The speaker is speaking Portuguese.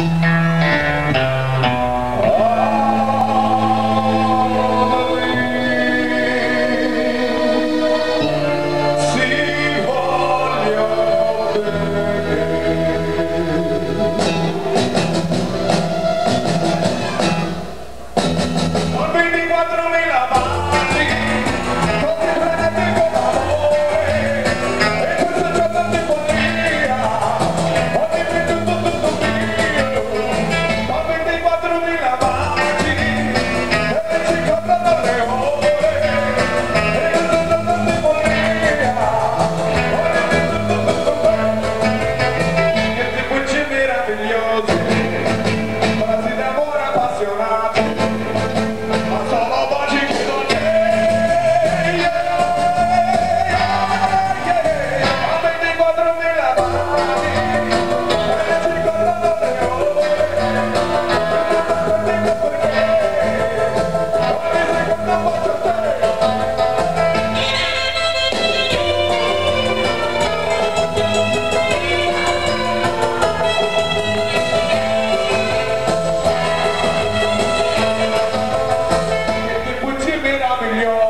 Música Gabriel.